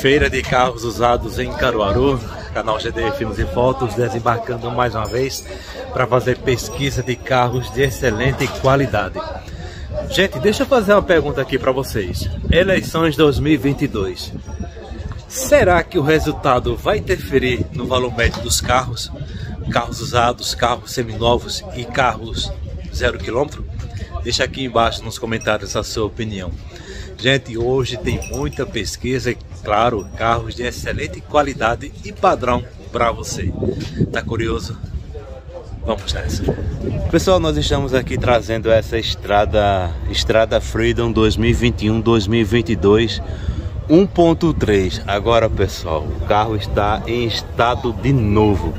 Feira de carros usados em Caruaru, canal GD Filmes e Fotos, desembarcando mais uma vez para fazer pesquisa de carros de excelente qualidade. Gente, deixa eu fazer uma pergunta aqui para vocês. Eleições 2022. Será que o resultado vai interferir no valor médio dos carros? Carros usados, carros seminovos e carros zero quilômetro? Deixa aqui embaixo nos comentários a sua opinião. Gente, hoje tem muita pesquisa claro, carros de excelente qualidade e padrão para você. Tá curioso? Vamos nessa. Pessoal, nós estamos aqui trazendo essa estrada, Estrada Freedom 2021-2022 1.3. Agora, pessoal, o carro está em estado de novo.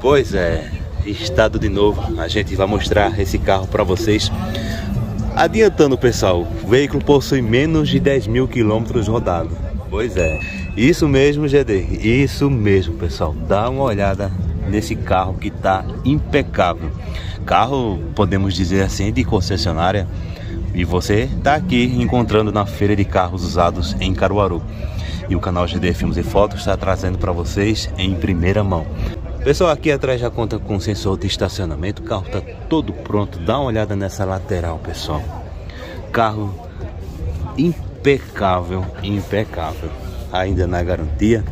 Pois é, estado de novo. A gente vai mostrar esse carro para vocês Adiantando, pessoal, o veículo possui menos de 10 mil quilômetros rodados. Pois é, isso mesmo, GD, isso mesmo, pessoal. Dá uma olhada nesse carro que está impecável. Carro, podemos dizer assim, de concessionária. E você está aqui encontrando na feira de carros usados em Caruaru. E o canal GD Filmes e Fotos está trazendo para vocês em primeira mão. Pessoal, aqui atrás já conta com sensor de estacionamento. O carro está todo pronto. Dá uma olhada nessa lateral, pessoal. Carro impecável, impecável. Ainda na garantia.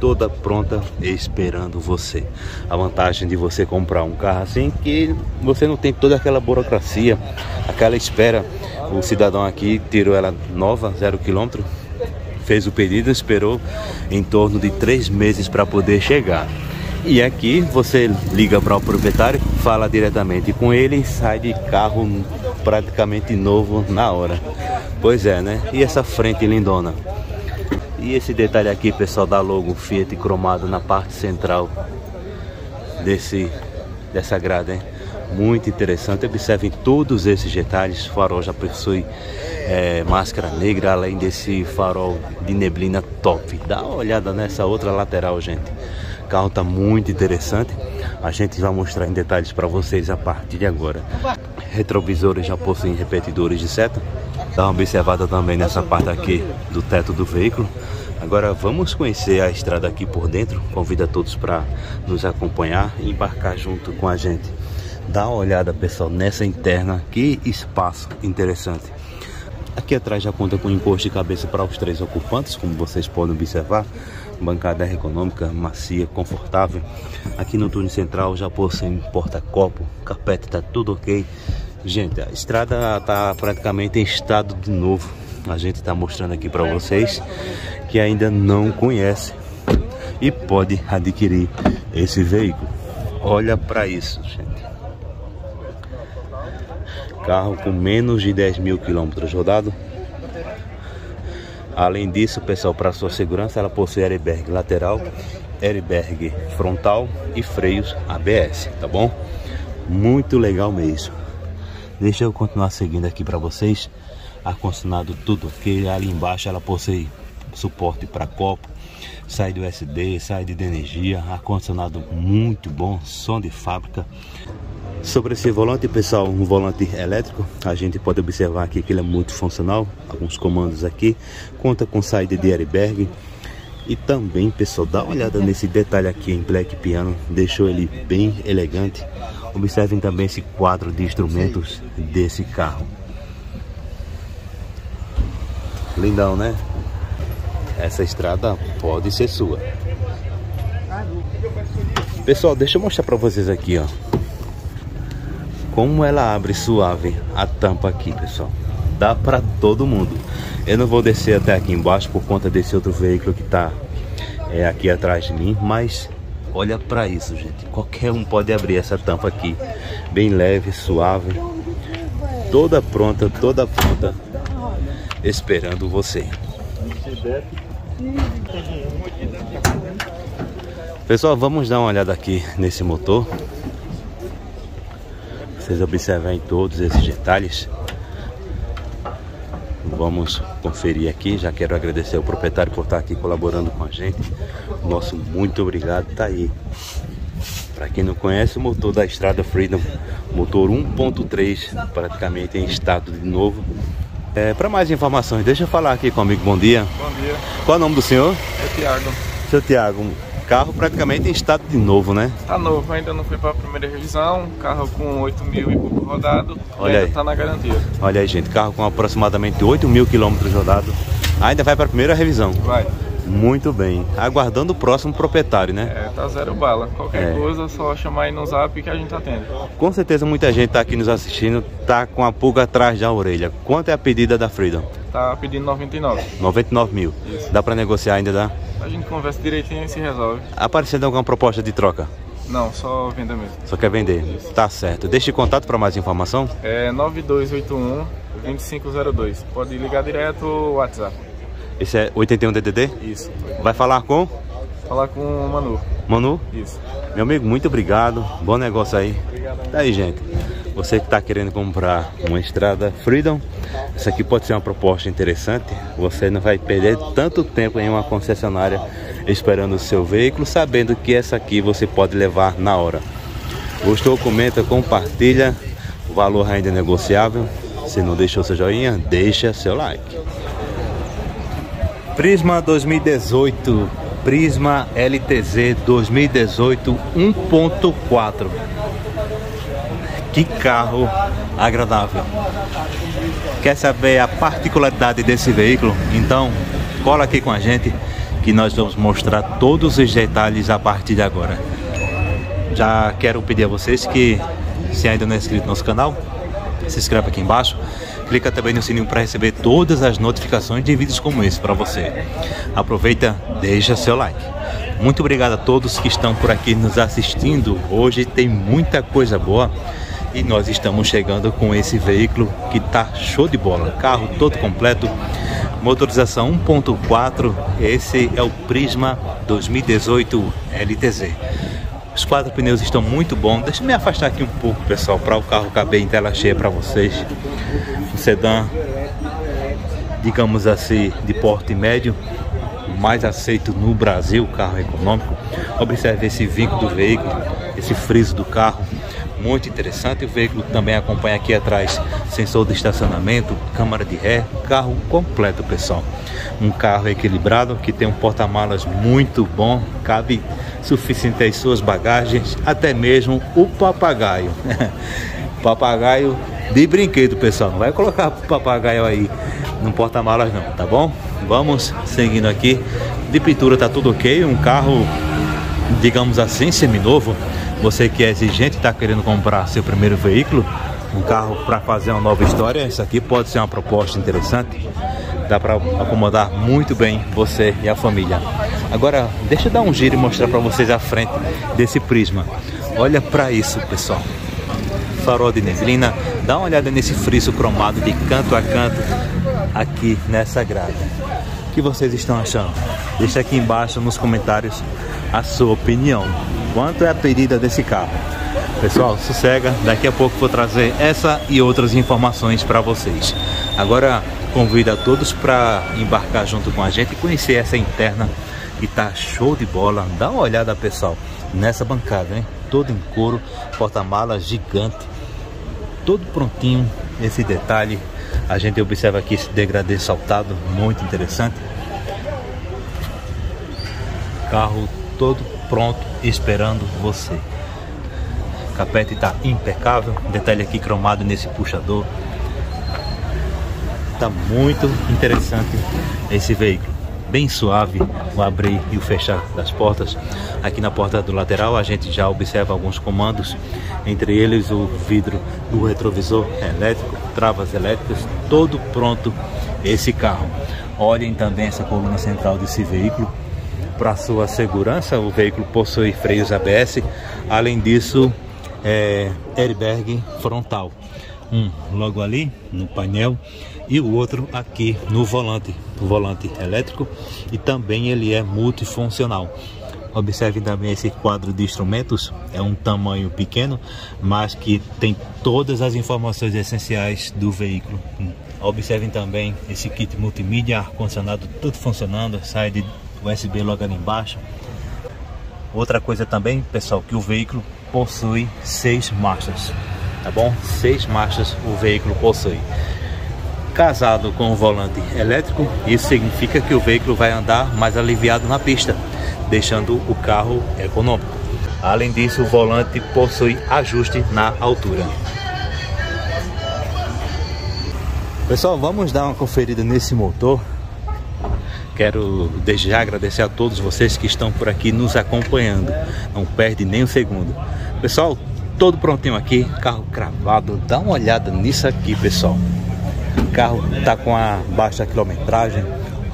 Toda pronta esperando você. A vantagem de você comprar um carro assim que você não tem toda aquela burocracia, aquela espera. O cidadão aqui tirou ela nova, zero quilômetro, fez o pedido, esperou em torno de três meses para poder chegar. E aqui você liga para o proprietário, fala diretamente com ele e sai de carro praticamente novo na hora. Pois é, né? E essa frente lindona. E esse detalhe aqui, pessoal, da logo Fiat cromado na parte central desse dessa grade, hein? Muito interessante. Observem todos esses detalhes. O farol já possui é, máscara negra, além desse farol de neblina top. Dá uma olhada nessa outra lateral, gente. O carro tá muito interessante. A gente vai mostrar em detalhes para vocês a partir de agora. Retrovisores já possuem repetidores de seta. Dá uma observada também nessa parte aqui do teto do veículo. Agora vamos conhecer a estrada aqui por dentro. Convido a todos para nos acompanhar e embarcar junto com a gente. Dá uma olhada, pessoal, nessa interna. Que espaço interessante. Aqui atrás já conta com encosto de cabeça para os três ocupantes, como vocês podem observar. Bancada ergonômica, macia, confortável. Aqui no túnel central já possui porta-copo, carpete tá tudo ok. Gente, a estrada está praticamente em estado de novo. A gente está mostrando aqui para vocês que ainda não conhece e pode adquirir esse veículo. Olha para isso, gente carro com menos de 10 mil quilômetros rodados. Além disso, pessoal, para sua segurança, ela possui airbag lateral, airbag frontal e freios ABS, tá bom? Muito legal mesmo. Deixa eu continuar seguindo aqui para vocês. Ar-condicionado tudo ok. Ali embaixo ela possui suporte para copo, saída USB, saída de energia, ar-condicionado muito bom, som de fábrica. Sobre esse volante, pessoal, um volante elétrico, a gente pode observar aqui que ele é muito funcional, alguns comandos aqui, conta com saída de airbag e também, pessoal, dá uma olhada nesse detalhe aqui em Black Piano, deixou ele bem elegante. Observem também esse quadro de instrumentos desse carro. Lindão, né? Essa estrada pode ser sua. Pessoal, deixa eu mostrar para vocês aqui, ó como ela abre suave a tampa aqui, pessoal. Dá para todo mundo. Eu não vou descer até aqui embaixo por conta desse outro veículo que tá é, aqui atrás de mim, mas olha para isso, gente. Qualquer um pode abrir essa tampa aqui, bem leve, suave, toda pronta, toda pronta, esperando você. Pessoal, vamos dar uma olhada aqui nesse motor. Vocês observarem todos esses detalhes. Vamos conferir aqui. Já quero agradecer ao proprietário por estar aqui colaborando com a gente. Nosso muito obrigado. Tá aí. Para quem não conhece, o motor da Estrada Freedom, motor 1.3, praticamente em estado de novo. É, para mais informações, deixa eu falar aqui com o amigo. Bom dia. Bom dia. Qual é o nome do senhor? É Tiago. Seu Tiago, carro praticamente em estado de novo, né? Tá novo, ainda não foi para a primeira revisão. Carro com 8 mil e pouco rodado. Olha aí. Tá na garantia. Olha aí, gente, carro com aproximadamente 8 mil quilômetros rodados. Ainda vai para a primeira revisão. Vai. Muito bem. Aguardando o próximo proprietário, né? É, tá zero bala. Qualquer É. coisa, só chamar aí no zap que a gente atende. Com certeza muita gente tá aqui nos assistindo, tá com a pulga atrás da orelha. Quanto é a pedida da Freedom? Tá pedindo 99. 99 mil. Isso. Dá para negociar ainda, dá? A gente conversa direitinho e se resolve. Aparecendo alguma proposta de troca? Não, só venda mesmo. Só quer vender? Tá certo. Deixe contato para mais informação. É 9281 2502. Pode ligar direto ou WhatsApp. Esse é 81 DDD? Isso. Vai falar com Falar com o Manu. Manu? Isso. Meu amigo, muito obrigado. Bom negócio aí. Obrigado. Tá aí, gente. Você que está querendo comprar uma estrada Freedom, isso aqui pode ser uma proposta interessante. Você não vai perder tanto tempo em uma concessionária esperando o seu veículo, sabendo que essa aqui você pode levar na hora. Gostou? Comenta, compartilha. O valor ainda é negociável. Se não deixou seu joinha, deixa seu like. Prisma 2018, Prisma LTZ 2018 1.4. Que carro agradável. Quer saber a particularidade desse veículo? Então, cola aqui com a gente que nós vamos mostrar todos os detalhes a partir de agora. Já quero pedir a vocês que, se ainda não é inscrito no nosso canal, se inscreva aqui embaixo. Clica também no sininho para receber todas as notificações de vídeos como esse para você. Aproveita, deixa seu like. Muito obrigado a todos que estão por aqui nos assistindo. Hoje tem muita coisa boa e nós estamos chegando com esse veículo que tá show de bola. Carro todo completo, motorização 1.4. Esse é o Prisma 2018 LTZ. Os quatro pneus estão muito bons. Deixa eu me afastar aqui um pouco, pessoal, para o carro caber em tela cheia para vocês. Um sedã, digamos assim, de porte médio, mais aceito no Brasil, carro econômico. Observe esse vinco do veículo, esse friso do carro, muito interessante. O veículo também acompanha aqui atrás sensor de estacionamento, câmara de ré, carro completo, pessoal. Um carro equilibrado que tem um porta-malas muito bom, cabe suficiente às suas bagagens, até mesmo o papagaio. papagaio de brinquedo, pessoal. Não vai colocar papagaio aí no porta-malas não, tá bom? Vamos seguindo aqui. De pintura tá tudo ok, um carro, digamos assim, seminovo. Você que é exigente, está querendo comprar seu primeiro veículo, um carro para fazer uma nova história, isso aqui pode ser uma proposta interessante. Dá para acomodar muito bem você e a família. Agora, deixa eu dar um giro e mostrar para vocês a frente desse Prisma. Olha para isso, pessoal. Farol de neblina, dá uma olhada nesse friso cromado de canto a canto aqui nessa grade. Que vocês estão achando? Deixa aqui embaixo nos comentários a sua opinião. Quanto é a pedida desse carro? Pessoal, sossega, daqui a pouco vou trazer essa e outras informações para vocês. Agora convido a todos para embarcar junto com a gente e conhecer essa interna que tá show de bola. Dá uma olhada, pessoal, nessa bancada, hein? Todo em couro, porta-malas gigante, todo prontinho. Esse detalhe, a gente observa aqui esse degradê saltado, muito interessante. Carro todo pronto, esperando você. Capete está impecável, detalhe aqui cromado nesse puxador. Tá muito interessante esse veículo. Bem suave o abrir e o fechar das portas. Aqui na porta do lateral a gente já observa alguns comandos, entre eles o vidro do retrovisor elétrico, travas elétricas, todo pronto esse carro. Olhem também essa coluna central desse veículo. Para sua segurança, o veículo possui freios ABS. Além disso, é, airbag frontal. Um logo ali no painel e o outro aqui no volante, o volante elétrico e também ele é multifuncional. Observe também esse quadro de instrumentos, é um tamanho pequeno, mas que tem todas as informações essenciais do veículo. Observem também esse kit multimídia, ar-condicionado tudo funcionando, sai de USB logo ali embaixo. Outra coisa também, pessoal, que o veículo possui seis marchas, tá bom? Seis marchas o veículo possui. casado com o volante elétrico, isso significa que o veículo vai andar mais aliviado na pista, deixando o carro econômico. Além disso, o volante possui ajuste na altura. Pessoal, vamos dar uma conferida nesse motor. Quero desde já agradecer a todos vocês que estão por aqui nos acompanhando. Não perde nem um segundo. Pessoal, todo prontinho aqui, carro cravado. Dá uma olhada nisso aqui, pessoal. O carro está com a baixa quilometragem.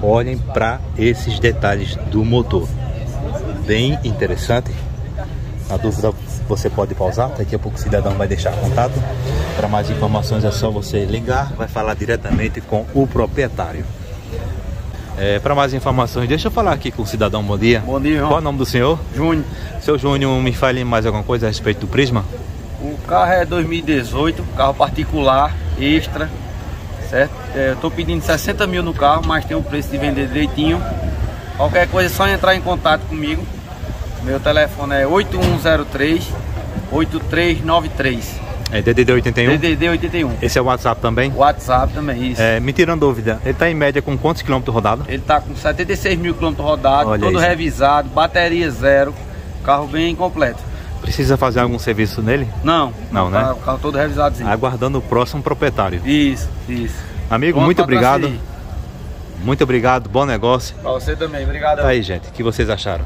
Olhem para esses detalhes do motor. Bem interessante. Na dúvida, você pode pausar. Daqui a pouco o cidadão vai deixar contato. Para mais informações é só você ligar, vai falar diretamente com o proprietário. É, para mais informações, deixa eu falar aqui com o cidadão. Bom dia. Bom dia, João. Qual é o nome do senhor? Júnior. Seu Júnior, me fale mais alguma coisa a respeito do Prisma? O carro é 2018, carro particular, extra, certo? É, eu tô pedindo 60 mil no carro, mas tem o preço de vender direitinho. Qualquer coisa é só entrar em contato comigo. Meu telefone é 8103 8393. É DDD 81? DDD 81. Esse é o WhatsApp também? WhatsApp também, isso. É, me tirando dúvida, ele está em média com quantos quilômetros rodados? Ele tá com 76 mil quilômetros rodados, todo isso. revisado, bateria zero, carro bem completo. Precisa fazer algum serviço nele? Não, Não, né? O carro todo revisadozinho. Aguardando o próximo proprietário. Isso, isso. Amigo, Pronto muito obrigado. transferir. Muito obrigado, bom negócio. Pra você também, obrigado. Tá aí, gente, o que vocês acharam?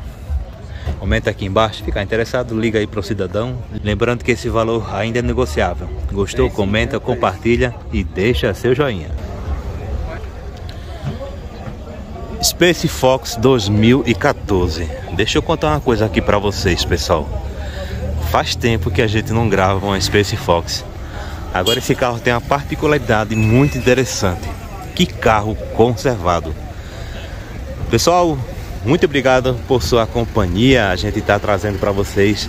Comenta aqui embaixo, ficar interessado, liga aí pro cidadão. Lembrando que esse valor ainda é negociável. Gostou? Comenta, compartilha e deixa seu joinha. Space Fox 2014. Deixa eu contar uma coisa aqui pra vocês, pessoal. Faz tempo que a gente não grava uma Space Fox. Agora esse carro tem uma particularidade muito interessante. Que carro conservado. Pessoal, muito obrigado por sua companhia. A gente está trazendo para vocês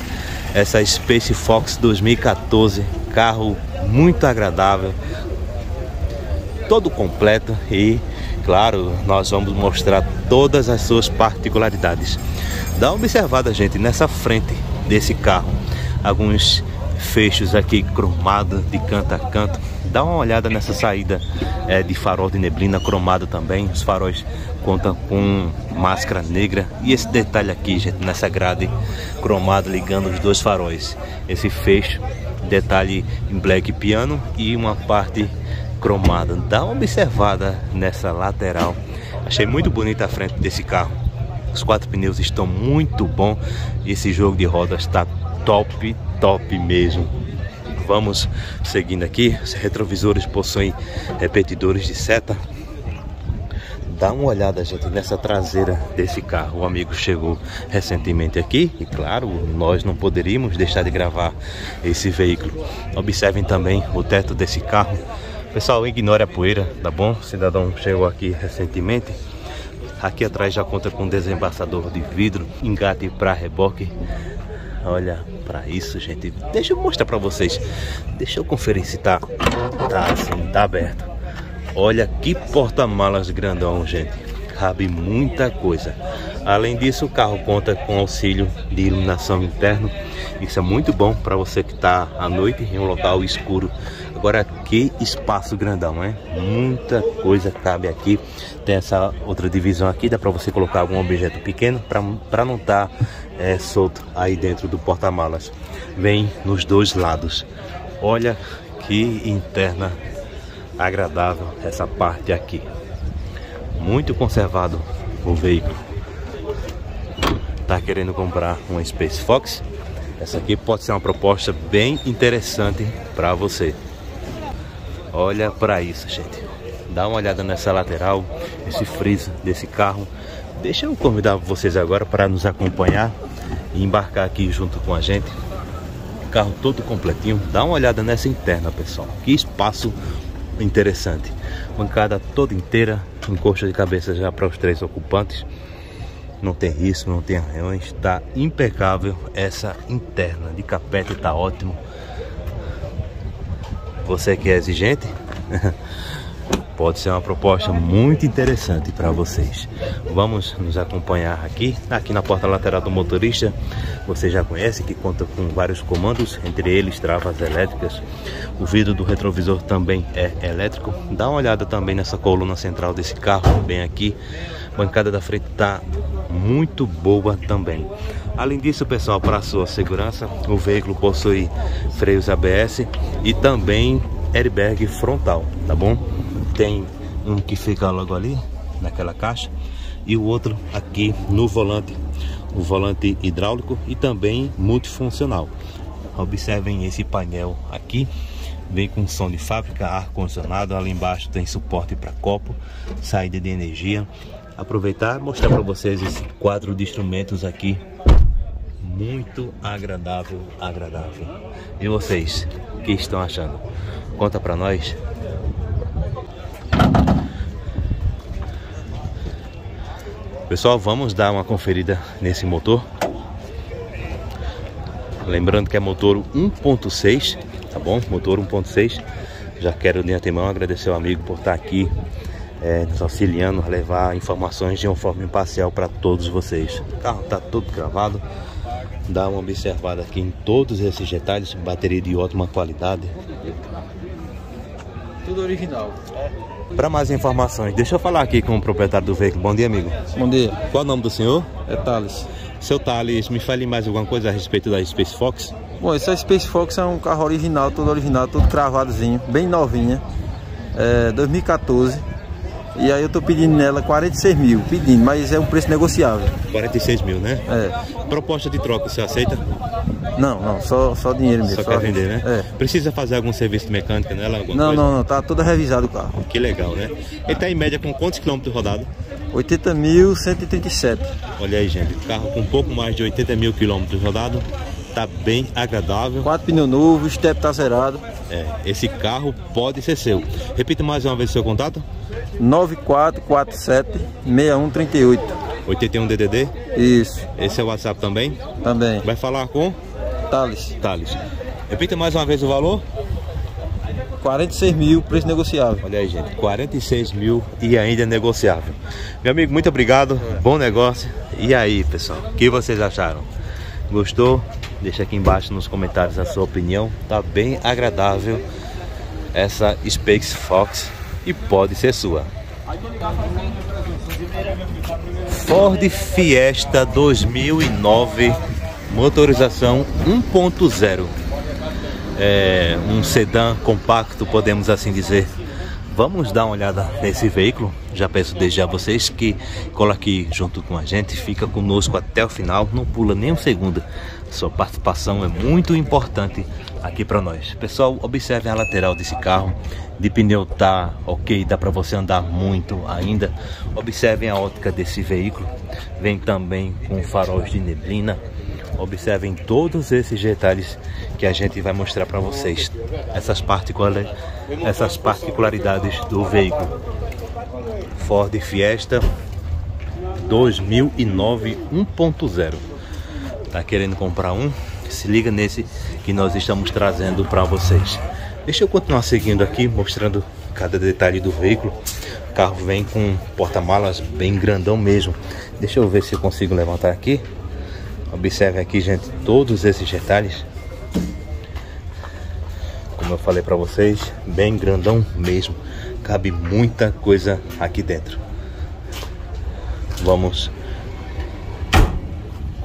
essa Space Fox 2014, carro muito agradável, todo completo e, claro, nós vamos mostrar todas as suas particularidades. Dá uma observada, gente, nessa frente desse carro, alguns fechos aqui cromados de canto a canto. Dá uma olhada nessa saída é, de farol de neblina cromado também. Os faróis contam com máscara negra. E esse detalhe aqui, gente, nessa grade cromada ligando os dois faróis. Esse fecho, detalhe em black piano e uma parte cromada. Dá uma observada nessa lateral. Achei muito bonita a frente desse carro. Os quatro pneus estão muito bom. Esse jogo de rodas está top, top mesmo. Vamos seguindo aqui. Os retrovisores possuem repetidores de seta. Dá uma olhada, gente, nessa traseira desse carro. O amigo chegou recentemente aqui e, claro, nós não poderíamos deixar de gravar esse veículo. Observem também o teto desse carro. Pessoal, ignore a poeira, tá bom? O cidadão chegou aqui recentemente. Aqui atrás já conta com desembaçador de vidro, engate para reboque. Olha para isso, gente. Deixa eu mostrar para vocês. Deixa eu conferir se tá, tá assim, tá aberto. Olha que porta-malas grandão, gente. Cabe muita coisa. Além disso, o carro conta com auxílio de iluminação interna. Isso é muito bom para você que está à noite em um local escuro. Agora, que espaço grandão, hein? Muita coisa cabe aqui. Tem essa outra divisão aqui, dá para você colocar algum objeto pequeno para não estar tá, é, solto aí dentro do porta-malas. Vem nos dois lados. Olha que interna agradável essa parte aqui. Muito conservado o veículo. Tá querendo comprar uma Space Fox? Essa aqui pode ser uma proposta bem interessante para você. Olha para isso, gente. Dá uma olhada nessa lateral, esse freezer desse carro. Deixa eu convidar vocês agora para nos acompanhar e embarcar aqui junto com a gente. Carro todo completinho. Dá uma olhada nessa interna, pessoal. Que espaço interessante. Bancada toda inteira, encosta de cabeça já para os três ocupantes. Não tem risco, não tem arranhões, está impecável essa interna de capete, está ótimo. Você que é exigente, pode ser uma proposta muito interessante para vocês. Vamos nos acompanhar aqui, aqui na porta lateral do motorista. Você já conhece que conta com vários comandos, entre eles travas elétricas. O vidro do retrovisor também é elétrico. Dá uma olhada também nessa coluna central desse carro, bem aqui. A bancada da frente está muito boa também. Além disso, pessoal, para sua segurança, o veículo possui freios ABS e também airbag frontal, tá bom? Tem um que fica logo ali, naquela caixa, e o outro aqui no volante, o volante hidráulico e também multifuncional. Observem esse painel aqui, vem com som de fábrica, ar condicionado, ali embaixo tem suporte para copo, saída de energia. Aproveitar e mostrar para vocês esse quadro de instrumentos aqui muito agradável, agradável. E vocês, o que estão achando? Conta pra nós. Pessoal, vamos dar uma conferida nesse motor. Lembrando que é motor 1.6, tá bom? Motor 1.6. Já quero de antemão agradecer ao amigo por estar aqui é, nos auxiliando a levar informações de uma forma imparcial para todos vocês. O carro está todo gravado, Dá uma observada aqui em todos esses detalhes, bateria de ótima qualidade. Tudo original. Para mais informações, deixa eu falar aqui com o proprietário do veículo. Bom dia, amigo. Bom dia. Qual o nome do senhor? É Thales. Seu Thales, me fale mais alguma coisa a respeito da Space Fox? Bom, esse Space Fox é um carro original, todo original, todo cravadozinho, bem novinha. É 2014. E aí eu tô pedindo nela 46 mil, pedindo, mas é um preço negociável. 46 mil, né? É. Proposta de troca, você aceita? Não, não, só, só dinheiro mesmo. Só, só quer vender, né? É. Precisa fazer algum serviço mecânico nela? Alguma Não, coisa? não, não, tá toda revisado o carro. Que legal, né? Ele tá em média com quantos quilômetros rodados? 80.137. Olha aí, gente. Carro com um pouco mais de 80 mil quilômetros rodados. Tá bem agradável. Quatro pneus novos, step tá zerado. É, esse carro pode ser seu. Repita mais uma vez o seu contato. 9447 6138. 81 DDD. Isso, Esse é o WhatsApp também. também. Vai falar com Thales. Thales. Repita mais uma vez o valor. 46 mil, preço negociável. Olha aí, gente. 46 mil e ainda é negociável. Meu amigo, muito obrigado. Bom negócio. E aí, pessoal? O que vocês acharam? Gostou? Deixa aqui embaixo nos comentários a sua opinião. Tá bem agradável essa Space Fox e pode ser sua. Ford Fiesta 2009 motorização 1.0 é um sedã compacto, podemos assim dizer. Vamos dar uma olhada nesse veículo. Já peço desde já a vocês que coloque junto com a gente, fica conosco até o final, não pula nem um segundo. Sua participação é muito importante aqui para nós. Pessoal, observem a lateral desse carro. De pneu tá ok, dá para você andar muito ainda. Observem a ótica desse veículo. Vem também com faróis de neblina. Observem todos esses detalhes que a gente vai mostrar para vocês. Essas, particula essas particularidades do veículo. Ford Fiesta 2009 1.0. Tá querendo comprar um? Se liga nesse que nós estamos trazendo para vocês. Deixa eu continuar seguindo aqui, mostrando cada detalhe do veículo. O carro vem com porta-malas bem grandão mesmo. Deixa eu ver se eu consigo levantar aqui. Observe aqui, gente, todos esses detalhes. Como eu falei para vocês, bem grandão mesmo. Cabe muita coisa aqui dentro. Vamos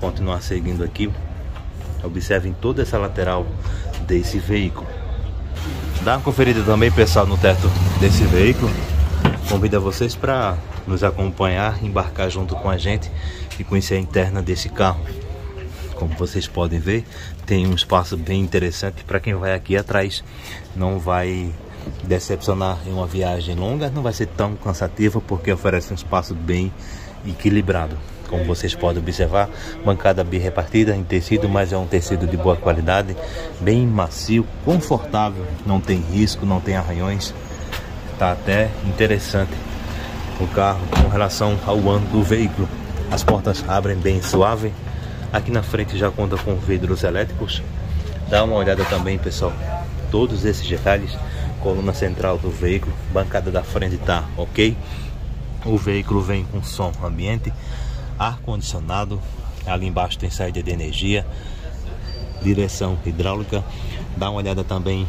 continuar seguindo aqui. Observem toda essa lateral desse veículo. Dá uma conferida também, pessoal, no teto desse veículo. Convido a vocês para nos acompanhar, embarcar junto com a gente e conhecer a interna desse carro. Como vocês podem ver, tem um espaço bem interessante para quem vai aqui atrás. Não vai decepcionar em uma viagem longa, não vai ser tão cansativa porque oferece um espaço bem equilibrado. Como vocês podem observar, bancada bem repartida em tecido, mas é um tecido de boa qualidade, bem macio, confortável, não tem risco, não tem arranhões. Tá até interessante o carro com relação ao ano do veículo. As portas abrem bem suave. Aqui na frente já conta com vidros elétricos. Dá uma olhada também, pessoal. Todos esses detalhes coluna central do veículo, bancada da frente tá ok. O veículo vem com som ambiente, ar condicionado, ali embaixo tem saída de energia, direção hidráulica. Dá uma olhada também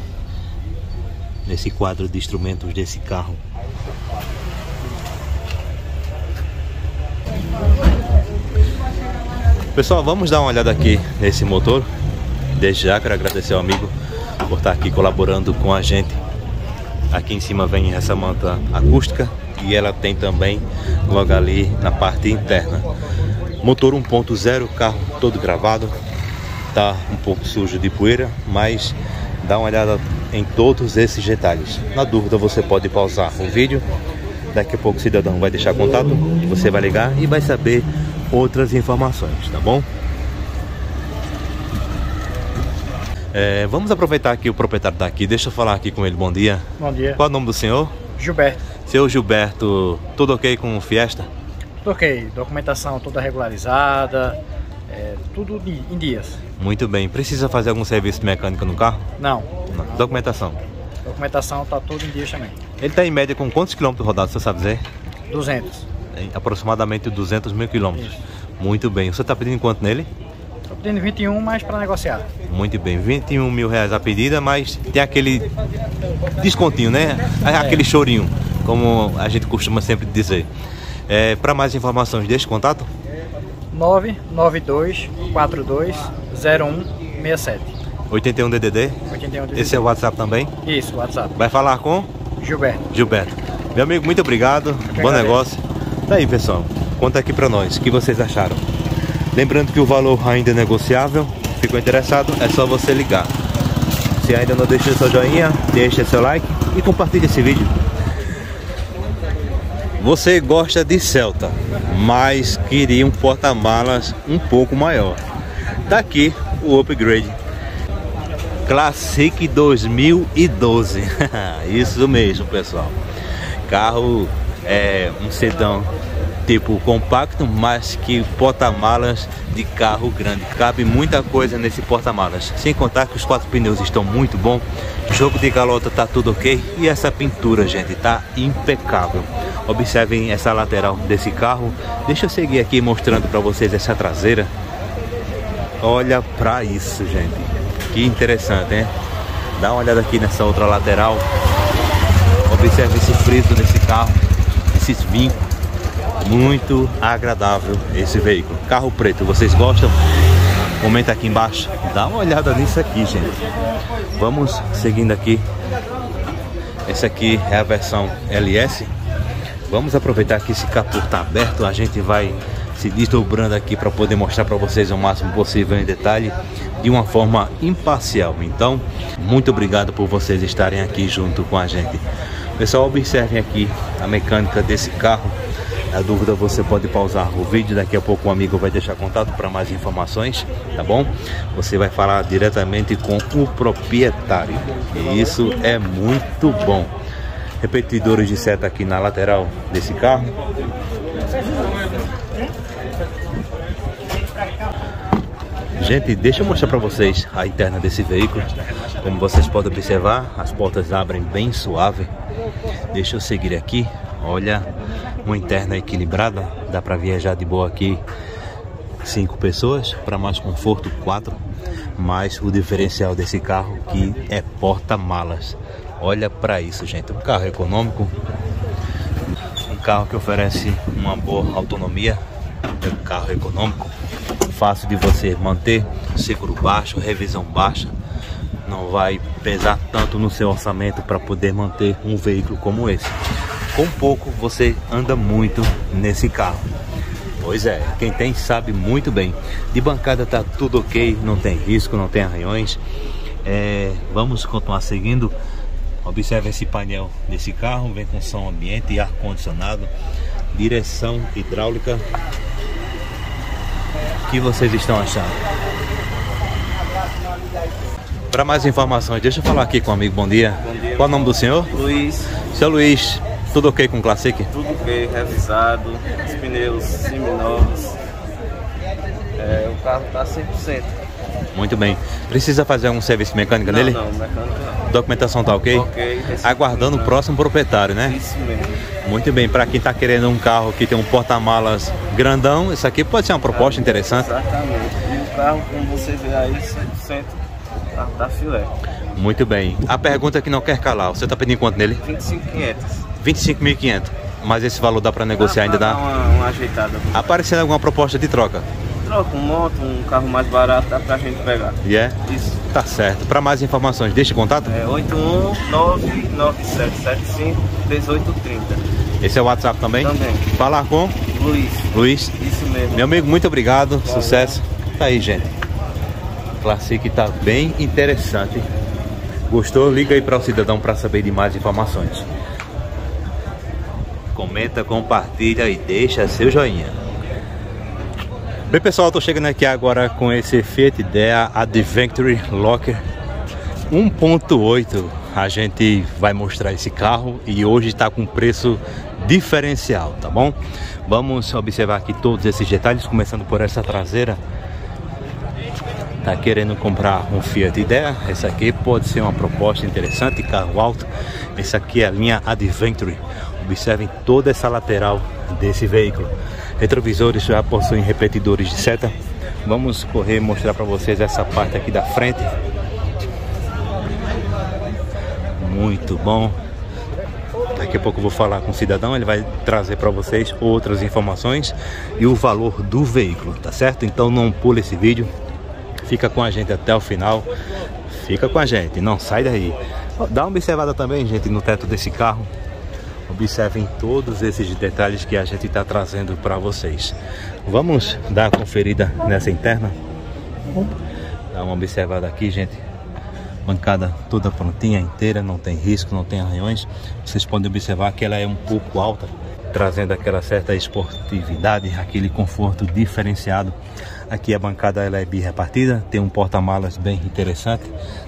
nesse quadro de instrumentos desse carro. Pessoal, vamos dar uma olhada aqui nesse motor. Desde já quero agradecer ao amigo por estar aqui colaborando com a gente. Aqui em cima vem essa manta acústica e ela tem também logo ali na parte interna. Motor 1.0, carro todo gravado, tá um pouco sujo de poeira, mas dá uma olhada em todos esses detalhes. Na dúvida você pode pausar o vídeo, daqui a pouco o cidadão vai deixar contato, você vai ligar e vai saber outras informações, tá bom? É, vamos aproveitar que o proprietário está aqui, deixa eu falar aqui com ele, bom dia. Bom dia. Qual é o nome do senhor? Gilberto. Seu Gilberto, tudo ok com o Fiesta? Tudo ok, documentação toda regularizada, é, tudo em dias. Muito bem. Precisa fazer algum serviço mecânico no carro? Não. Não. Documentação? Documentação está tudo em dias também. Ele está em média com quantos quilômetros rodados, você sabe dizer? 200. Em aproximadamente 200 mil quilômetros. Muito bem. Você está pedindo quanto nele? Pedindo 21, mas para negociar. Muito bem. 21 mil reais a pedida, mas tem aquele descontinho, né? Aquele chorinho, como a gente costuma sempre dizer. É, para mais informações, deixe contato. 992 42 0167. 81 DDD. 81 DDD. Esse é o WhatsApp também? Isso, WhatsApp. Vai falar com? Gilberto. Gilberto. Meu amigo, muito obrigado. Bom negócio. Daí, pessoal, conta aqui pra nós. O que vocês acharam? Lembrando que o valor ainda é negociável. Ficou interessado? É só você ligar. Se ainda não deixou seu joinha, deixa seu like e compartilha esse vídeo. Você gosta de Celta, mas queria um porta-malas um pouco maior. Tá aqui o upgrade Classic 2012. Isso mesmo, pessoal. Carro é um sedã tipo compacto, mas que porta-malas de carro grande. Cabe muita coisa nesse porta-malas. Sem contar que os quatro pneus estão muito bom. Jogo de calota tá tudo ok e essa pintura, gente, tá impecável. Observem essa lateral desse carro. Deixa eu seguir aqui mostrando para vocês essa traseira. Olha para isso, gente. Que interessante, hein? Dá uma olhada aqui nessa outra lateral. Observe esse friso desse carro, esses vincos. Muito agradável esse veículo. Carro preto, vocês gostam? Comenta aqui embaixo. Dá uma olhada nisso aqui, gente. Vamos seguindo aqui. Essa aqui é a versão LS. Vamos aproveitar que esse capô está aberto. A gente vai se desdobrando aqui para poder mostrar para vocês o máximo possível em detalhe de uma forma imparcial. Então, muito obrigado por vocês estarem aqui junto com a gente. Pessoal, observem aqui a mecânica desse carro. Na dúvida você pode pausar o vídeo, daqui a pouco um amigo vai deixar contato para mais informações, tá bom? Você vai falar diretamente com o proprietário. E isso é muito bom. Repetidores de seta aqui na lateral desse carro. Gente, deixa eu mostrar para vocês a interna desse veículo. Como vocês podem observar, as portas abrem bem suave. Deixa eu seguir aqui. Olha, uma interna equilibrada. Dá para viajar de boa aqui. Cinco pessoas, para mais conforto, quatro. Mas o diferencial desse carro que é porta-malas. Olha para isso, gente. Um carro econômico, um carro que oferece uma boa autonomia, um carro econômico, fácil de você manter, seguro baixo, revisão baixa, não vai pesar tanto no seu orçamento para poder manter um veículo como esse. Com pouco você anda muito nesse carro. Pois é, quem tem sabe muito bem. De bancada tá tudo ok, não tem risco, não tem arranhões. É, vamos continuar seguindo. Observe esse painel desse carro, vem com som ambiente e ar condicionado, direção hidráulica. O que vocês estão achando? Para mais informações, deixa eu falar aqui com o amigo. Bom dia. Bom dia. Qual o nome do senhor? Luiz, Seu Luiz, tudo ok com o Classic? tudo ok, revisado, os pneus seminovos. É, o carro tá 100%. Muito bem. Precisa fazer um serviço mecânico Não, nele? não, mecânico não. Documentação tá ok? Ok. Aguardando o próximo proprietário, né? Isso mesmo. Muito bem, para quem está querendo um carro que tem um porta-malas grandão, isso aqui pode ser uma proposta interessante. Exatamente. E o carro, como você vê aí, 100% tá, tá filé. Muito bem. A pergunta que não quer calar, você está pedindo quanto nele? 25,500. 25.500. Mas esse valor dá para negociar ainda Dá dá? pra dar uma, uma ajeitada. Aparecendo alguma proposta de troca? Troca um moto, um carro mais barato, dá pra gente pegar. E é? Isso. Tá certo. Para mais informações, deixe contato. É 81997751830. Esse é o WhatsApp também? Também. Falar com Luiz, Luiz. isso mesmo. Meu amigo, muito obrigado. Sucesso. Tá aí, gente. Classic tá bem interessante. Gostou? Liga aí para o cidadão para saber de mais informações. Comenta, compartilha e deixa seu joinha. Bem pessoal, tô chegando aqui agora com esse Fiat Idea Adventure Locker 1.8 a gente vai mostrar esse carro e hoje está com preço diferencial, tá bom? Vamos observar aqui todos esses detalhes, começando por essa traseira. Tá querendo comprar um Fiat Idea? Essa aqui pode ser uma proposta interessante, carro alto. Esse aqui é a linha Adventure. Observem toda essa lateral desse veículo. Retrovisores já possuem repetidores de seta. Vamos correr e mostrar para vocês essa parte aqui da frente. Muito bom. Daqui a pouco eu vou falar com o cidadão, ele vai trazer para vocês outras informações e o valor do veículo, tá certo? Então não pule esse vídeo, fica com a gente até o final, fica com a gente, não sai daí. Dá uma observada também, gente, no teto desse carro. Observem todos esses detalhes que a gente está trazendo para vocês. Vamos dar uma conferida nessa interna? Dá uma observada aqui, gente bancada toda prontinha, inteira, não tem risco, não tem arranhões. Vocês podem observar que ela é um pouco alta, trazendo aquela certa esportividade, aquele conforto diferenciado. Aqui a bancada ela é birepartida, tem um porta-malas bem interessante,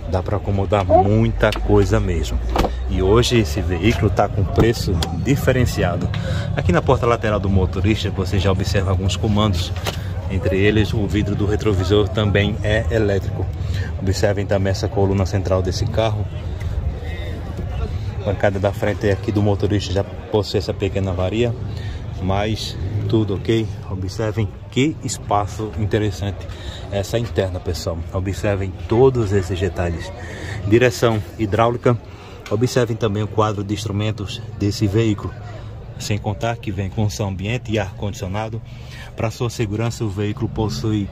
dá para acomodar muita coisa mesmo. E hoje esse veículo está com preço diferenciado. Aqui na porta lateral do motorista você já observa alguns comandos entre eles, o vidro do retrovisor também é elétrico. Observem também essa coluna central desse carro. A bancada da frente aqui do motorista já possui essa pequena varia, mas tudo ok. Observem que espaço interessante essa interna, pessoal. Observem todos esses detalhes. Direção hidráulica. Observem também o quadro de instrumentos desse veículo. Sem contar que vem com som ambiente e ar-condicionado. Para sua segurança, o veículo possui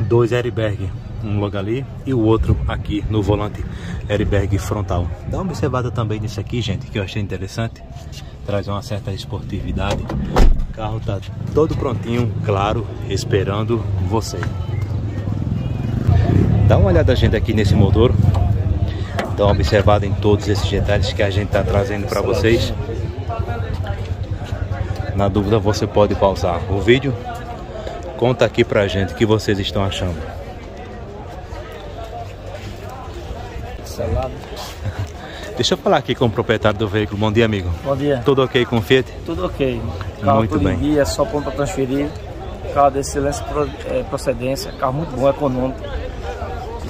dois airbags, um logo ali e o outro aqui no volante airbag frontal. Dá uma observada também nisso aqui, gente, que eu achei interessante. Traz uma certa esportividade. O carro tá todo prontinho, claro, esperando você. Dá uma olhada, gente, aqui nesse motor. Dá uma observada em todos esses detalhes que a gente está trazendo para vocês. Na dúvida você pode pausar o vídeo. Conta aqui pra gente o que vocês estão achando. Deixa eu falar aqui com o proprietário do veículo. Bom dia, amigo. Bom dia. Tudo ok com o Fiat? Tudo ok. Carro Muito bem. em dia, só ponto para transferir. Carro de excelência eh, procedência. Carro muito bom, econômico.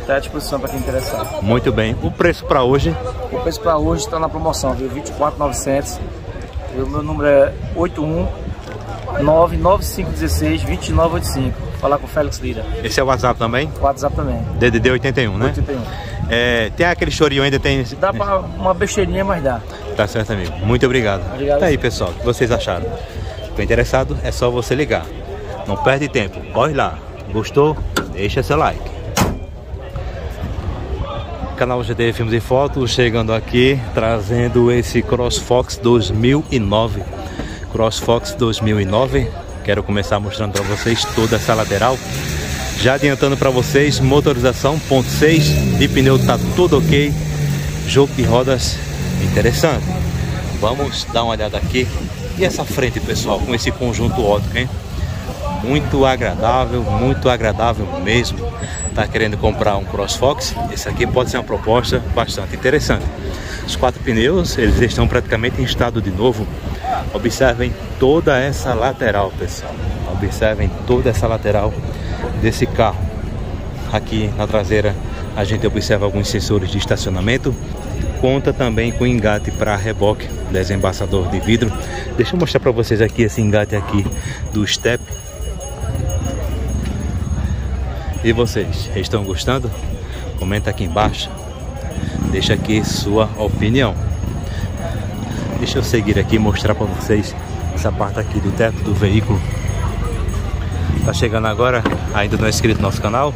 Está à disposição para quem interessar. Muito bem. O preço para hoje? O preço para hoje está na promoção, viu? 24,900. E o meu número é 81 99516 2985. Falar com o Félix Lira. Esse é o WhatsApp também? WhatsApp também. DDD 81, né? 81. É, tem aquele chorinho ainda? Tem... Dá para uma besteirinha, mas dá. Tá certo, amigo. Muito obrigado. Obrigado. Tá aí, pessoal. O que vocês acharam? Ficou interessado? É só você ligar. Não perde tempo. Corre lá. Gostou? Deixa seu like. Canal GD Filmes e Fotos chegando aqui trazendo esse CrossFox 2009. CrossFox 2009. Quero começar mostrando para vocês toda essa lateral. Já adiantando para vocês, motorização ponto .6 de pneu tá tudo ok. Jogo de rodas interessante. Vamos dar uma olhada aqui. E essa frente, pessoal, com esse conjunto ótico, hein? Muito agradável, muito agradável mesmo. Tá querendo comprar um CrossFox? Esse aqui pode ser uma proposta bastante interessante. Os quatro pneus, eles estão praticamente em estado de novo. Observem toda essa lateral, pessoal. Observem toda essa lateral desse carro. Aqui na traseira a gente observa alguns sensores de estacionamento. Conta também com engate para reboque, desembaçador de vidro. Deixa eu mostrar para vocês aqui esse engate aqui do step. E vocês, estão gostando? Comenta aqui embaixo. Deixa aqui sua opinião. Deixa eu seguir aqui e mostrar para vocês essa parte aqui do teto do veículo. Tá chegando agora, ainda não é inscrito no nosso canal?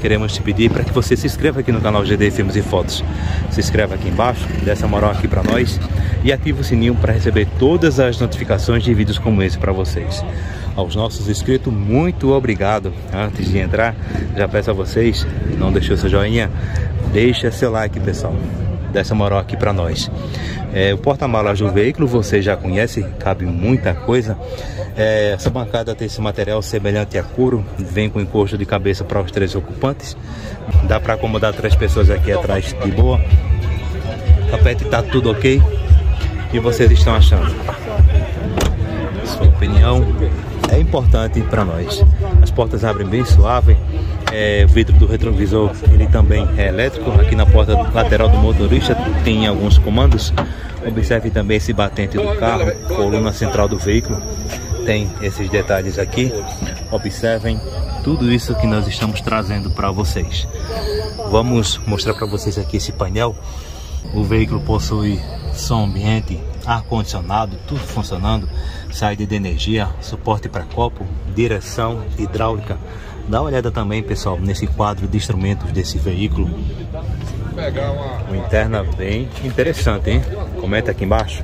Queremos te pedir para que você se inscreva aqui no canal GD Filmes e Fotos. Se inscreva aqui embaixo, dê essa moral aqui para nós e ative o sininho para receber todas as notificações de vídeos como esse para vocês. Aos nossos inscritos, muito obrigado. Antes de entrar, já peço a vocês, não deixou seu joinha, deixa seu like, pessoal. Dessa moral aqui para nós. É, o porta-malas do veículo você já conhece, cabe muita coisa. É, essa bancada tem esse material semelhante a couro, vem com encosto de cabeça para os três ocupantes. Dá para acomodar três pessoas aqui atrás de boa. Tapete está tudo ok. Que vocês estão achando? Sua opinião é importante para nós. As portas abrem bem suave. É, o vidro do retrovisor ele também é elétrico. Aqui na porta lateral do motorista tem alguns comandos. Observe também esse batente do carro, coluna central do veículo. Tem esses detalhes aqui. Observem tudo isso que nós estamos trazendo para vocês. Vamos mostrar para vocês aqui esse painel. O veículo possui som ambiente, ar condicionado, tudo funcionando, saída de energia, suporte para copo, direção hidráulica. Dá uma olhada também, pessoal, nesse quadro de instrumentos desse veículo. O interno é bem interessante, hein? Comenta aqui embaixo.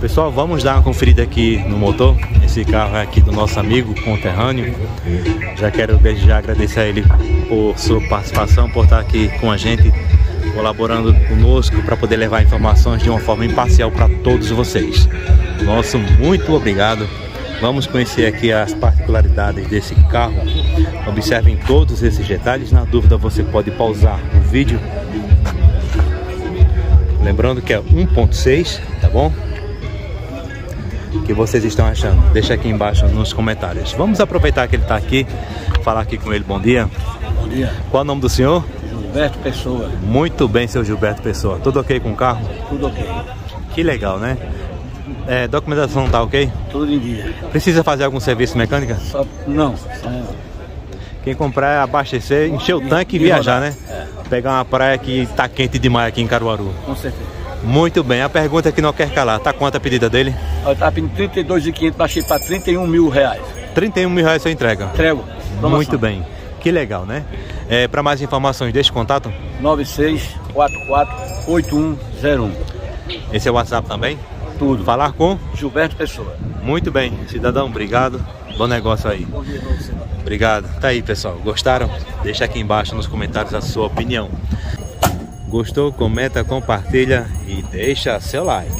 Pessoal, vamos dar uma conferida aqui no motor. Esse carro é aqui do nosso amigo conterrâneo. Já quero desde já agradecer a ele por sua participação, por estar aqui com a gente, colaborando conosco para poder levar informações de uma forma imparcial para todos vocês. Nosso muito obrigado. Vamos conhecer aqui as particularidades desse carro. Observem todos esses detalhes. Na dúvida, você pode pausar o vídeo. Lembrando que é 1.6, tá bom? O que vocês estão achando? Deixa aqui embaixo nos comentários. Vamos aproveitar que ele está aqui, falar aqui com ele. Bom dia. Bom dia. Qual é o nome do senhor? Gilberto Pessoa. Muito bem, seu Gilberto Pessoa. Tudo ok com o carro? Tudo ok. Que legal, né? É, documentação tá ok? Tudo em dia. Precisa fazer algum serviço mecânica? Só, não. Quem comprar é abastecer, encher o tanque e viajar, né? Pegar uma praia que tá quente demais aqui em Caruaru. com certeza. Muito bem, a pergunta que não quer calar. Tá quanto a pedida dele? Eu tava pedindo 32.500, baixei para 31 mil reais. 31 mil reais você entrega. Entrego. Promoção. Muito bem. Que legal, né? É, Para mais informações, deixe contato. 96448101. Esse é o WhatsApp também. Tudo. Falar com? Gilberto Pessoa. Muito bem, cidadão, obrigado. Bom negócio aí. Obrigado. Tá aí, pessoal. Gostaram? Deixa aqui embaixo nos comentários a sua opinião. Gostou? Comenta, compartilha e deixa seu like.